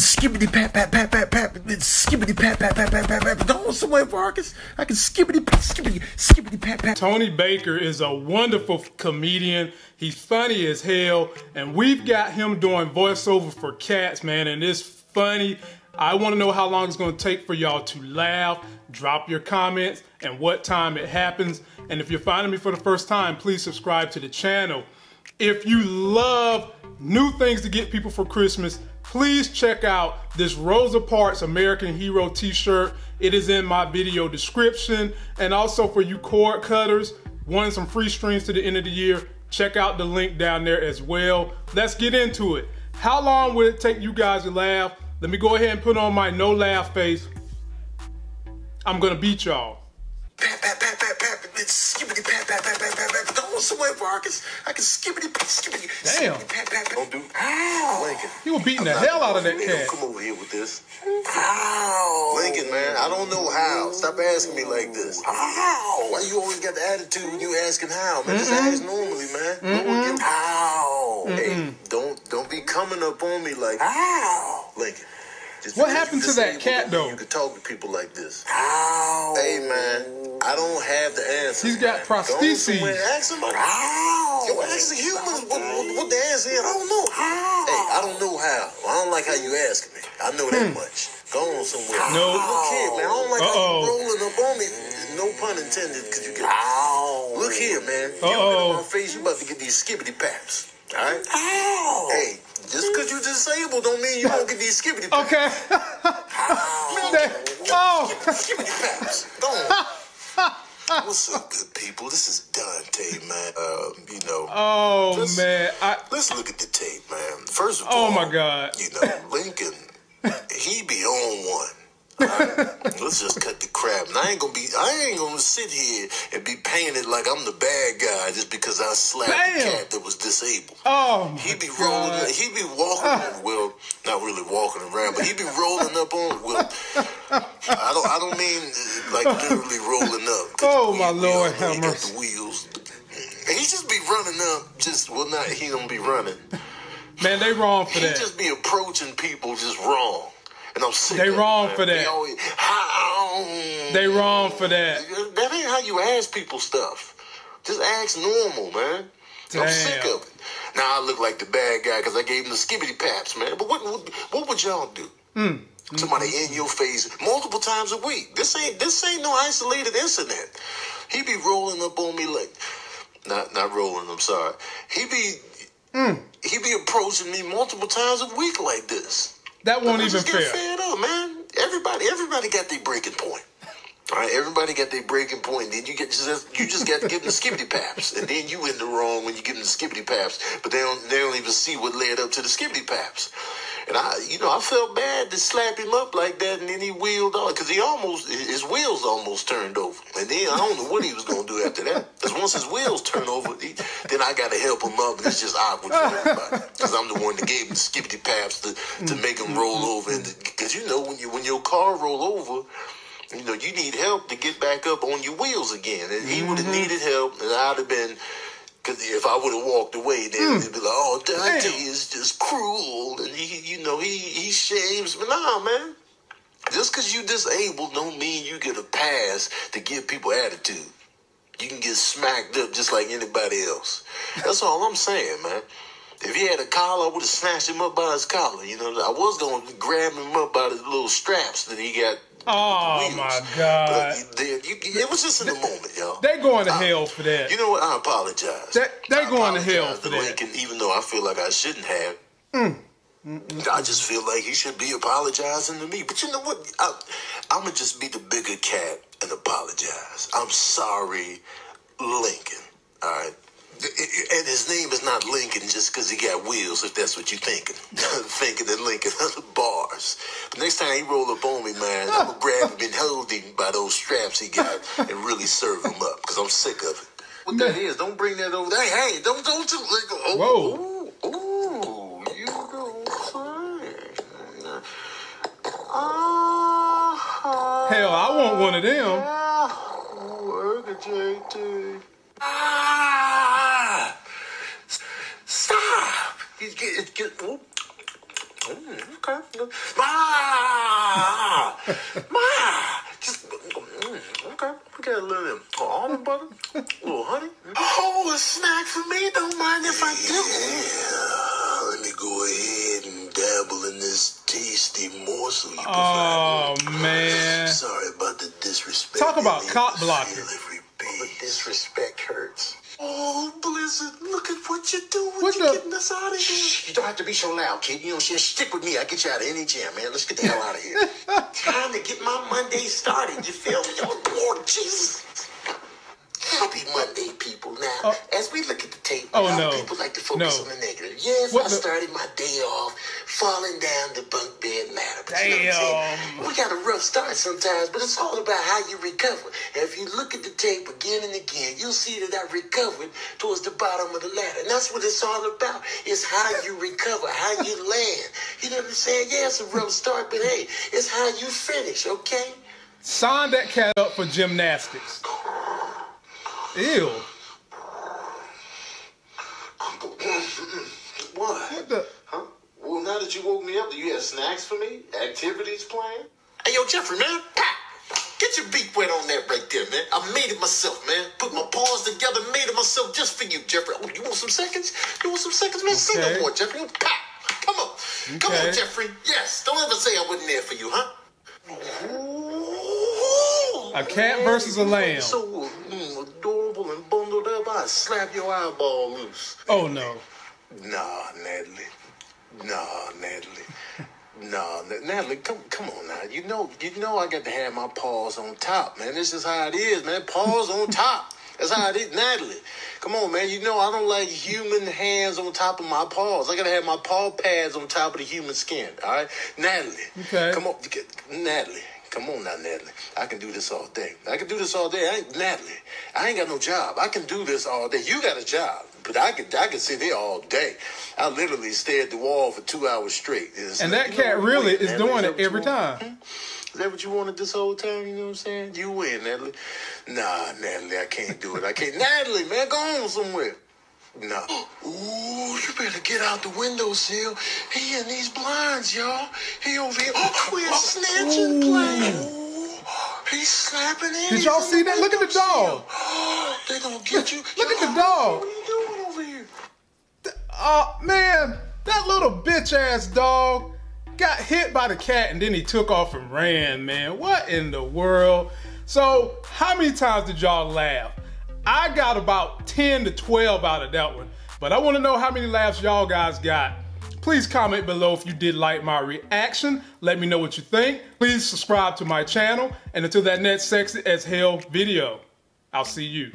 skippity pat pat pat pat pat skippity pat pat pat pat pat pat on somewhere Vargas. I can skippity pat skippity skippity pat pat. Tony Baker is a wonderful comedian. He's funny as hell and we've got him doing voiceover for cats man and it's funny. I want to know how long it's going to take for y'all to laugh drop your comments and what time it happens. And if you're finding me for the first time please subscribe to the channel. If you love new things to get people for Christmas please check out this Rosa Parks American Hero t-shirt. It is in my video description. And also for you cord cutters, wanting some free streams to the end of the year, check out the link down there as well. Let's get into it. How long would it take you guys to laugh? Let me go ahead and put on my no laugh face. I'm gonna beat y'all. Skibbity pat pat pat pat pat pat go on somewhere Vargas I can skippity pat skippity Damn. skippity pat pat pat Don't do. Ow. Lincoln. You were beating the I'm not hell out of that gonna cat. Come over here with this. Ow. Lincoln, man, I don't know how. Stop asking me like this. Ow. Why you always got the attitude when you asking how, man? Just ask normally, man. No one give- Ow. Hey, don't don't be coming up on me like Ow. Lincoln. Just What happened to that cat, though? You can talk to people like this. Ow. Hey, man, I don't have the answer. He's got man. Go prostheses. somewhere, Ask somebody. Ow. Yo, ask the humans what, what, what the answer is. I don't know. Ow. Hey, I don't know how. I don't like how you asking me. I know that hmm. much. Go on somewhere. No. Look here, man. I don't like Uh-oh. you rolling up on me. No pun intended, because you get. Ow. Look here, man. Uh-oh. don't get in my face. You about to get these skippity paps. All right? Ow. Hey, just because you disabled don't mean you won't get these skippity paps. Okay. Oh. Skippity paps. Go on. What's up, good people? This is Dante, man. Uh, you know, Oh Just- man. I let's look at the tape, man. First of Oh all, my God. you know, Lincoln, he be on one. Let's just cut the crap. And I ain't gonna be I ain't gonna sit here and be painted like I'm the bad guy just because I slapped Damn. the cat that was disabled. oh my He be rolling. God. He be walking. well, not really walking around, but he'd be rolling up on. Well, I don't. I don't mean uh, like literally rolling up. Oh, we- my we Lord, all he have mercy. the wheels. And he just be running up. Just well, not he don't be running. Man, they wrong for He that. just be approaching people just wrong. And I'm sick. They wrong for that. They always, how? They wrong for that. That ain't how you ask people stuff. Just ask normal, man. I'm sick of it. Now I look like the bad guy because I gave him the skippity paps, man. But what what, what would y'all do? Hmm. Somebody in your face multiple times a week. This ain't this ain't no isolated incident. He be rolling up on me like not not rolling. I'm sorry. He be Hmm. he be approaching me multiple times a week like this. That won't even just get fair. fed up, man. Everybody, everybody got their breaking point. All right, everybody got their breaking point. Then you get just you just got to give them the skippity paps, and then you in the wrong when you give them the skippity paps. But they don't they don't even see what led up to the skippity paps. And I, you know, I felt bad to slap him up like that, and then he wheeled on because he almost his wheels almost turned over, and then I don't know what he was gonna do after that. Because once his wheels turn over, he, then I got to help him up, and it's just awkward for everybody because I'm the one that gave him the skippity paps to to mm. make him mm-hmm. roll over, and mm-hmm. because you know when you when your car roll over. You know, you need help to get back up on your wheels again. And he would have mm-hmm. needed help, and I'd have been, because if I would have walked away, then mm. they'd be like, oh, Dante Damn. is just cruel. And he, you know, he, he shames me. Nah, man. Just because you disabled don't mean you get a pass to give people attitude. You can get smacked up just like anybody else. That's all I'm saying, man. If he had a collar, I would have snatched him up by his collar. You know, I was going to grab him up by the little straps that he got. Oh my God. Uh, but you- it was just in the moment, y'all. They going to hell for that. You know what? I apologize. They- they I going to hell for to that. Even though I feel like I shouldn't have. Mm. I just feel like he should be apologizing to me. But you know what? I, I'm gonna just be the bigger cat and apologize. I'm sorry, Lincoln. All right. And his name is not Lincoln just because he got wheels, if that's what you're thinking. thinking that Lincoln has bars. But next time he roll up on me, man, I'm going to grab him and hold him by those straps he got and really serve him up because I'm sick of it. What that mm. is, don't bring that over there. Hey, hey, don't, don't you. Oh, Whoa. Ooh, ooh, you don't say. Ah, Hell, I want one of them. Work it, JT. Ah! Stop! He's get, it get, oh. Mm, okay, Jennifer. Ma, ma. Just mm, okay. We got a little almond butter, a little honey. Oh, a snack for me. Don't mind if I do. Talk about It cop made blocking. feel every disrespect hurts. Oh, Blizzard, look at what you're doing. What you're the- getting us out of here. You don't have to be so loud, kid. You know, just stick with me. I'll get you out of any jam, man. Let's get the hell out of here. Time to get my Monday started. You feel me? Oh, Lord Jesus. Happy Monday, people. Now, Oh. as we look at the tape, Oh, a lot of no. people like to focus No. on the negative. Yes, What I the- started my day off falling down the bunk bed ladder. But you know what I'm saying? We got a rough start sometimes, but it's all about how you recover. And if you look at the tape again and again, you'll see that I recovered towards the bottom of the ladder. And that's what it's all about. It's how you recover, how you land. You know what I'm saying? Yeah, it's a rough start, but hey, it's how you finish, okay? Sign that cat up for gymnastics. Ew. That you woke me up, do you had snacks for me? Activities planned? Hey, yo, Jeffrey, man. Pap! Get your beak wet on that right there, man. I made it myself, man. Put my paws together, made it myself just for you, Jeffrey. Oh, you want some seconds? You want some seconds, man? Say Okay. no more, Jeffrey. Pap! Come on. Come on, Jeffrey. Yes. Don't ever say I wasn't there for you, huh? A cat versus a lamb. So mm, adorable and bundled up, I slap your eyeball loose. Oh no. Nah, Natalie. Nah, Natalie. Nah, Natalie, come come on now. You know, you know I got to have my paws on top, man. This is how it is, man. Paws on top. That's how it is, Natalie. Come on, man. You know I don't like human hands on top of my paws. I gotta have my paw pads on top of the human skin. All right, Natalie. Okay. Come on, Natalie. Come on now, Natalie. I can do this all day. I can do this all day. I ain't, Natalie, I ain't got no job. I can do this all day. You got a job, but I could I could sit here all day. I literally stare at the wall for two hours straight. It's And like, that you know cat really wait, is Natalie, doing that it what you every want? time. Hmm? Is that what you wanted this whole time? You know what I'm saying? You win, Natalie. Nah, Natalie, I can't do it. I can't. Natalie, man, go on somewhere. No. Ooh, you better get out the windowsill. He in these blinds, y'all. He over here. Oh, we're snatching play. He's slapping in. Did y'all see that? Look at the dog. they gonna get you. Look at the dog. What are you doing over here? Oh man, that little bitch ass dog got hit by the cat and then he took off and ran, man. What in the world? So, how many times did y'all laugh? I got about 10 to 12 out of that one, but I want to know how many laughs y'all guys got. Please comment below if you did like my reaction. Let me know what you think. Please subscribe to my channel. And until that next sexy as hell video, I'll see you.